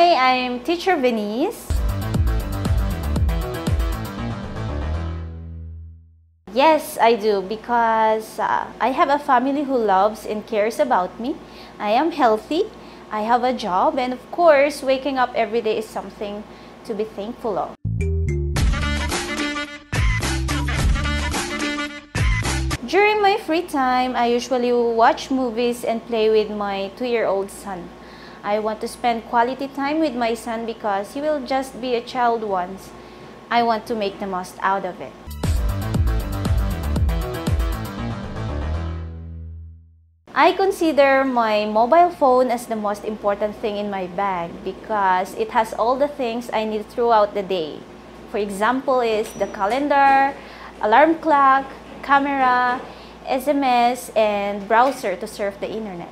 I'm teacher Veniz. Yes, I do because uh, I have a family who loves and cares about me. I am healthy, I have a job, and of course, waking up every day is something to be thankful of. During my free time, I usually watch movies and play with my two-year-old son. I want to spend quality time with my son because he will just be a child once. I want to make the most out of it. I consider my mobile phone as the most important thing in my bag because it has all the things I need throughout the day. For example is the calendar, alarm clock, camera, SMS, and browser to surf the internet.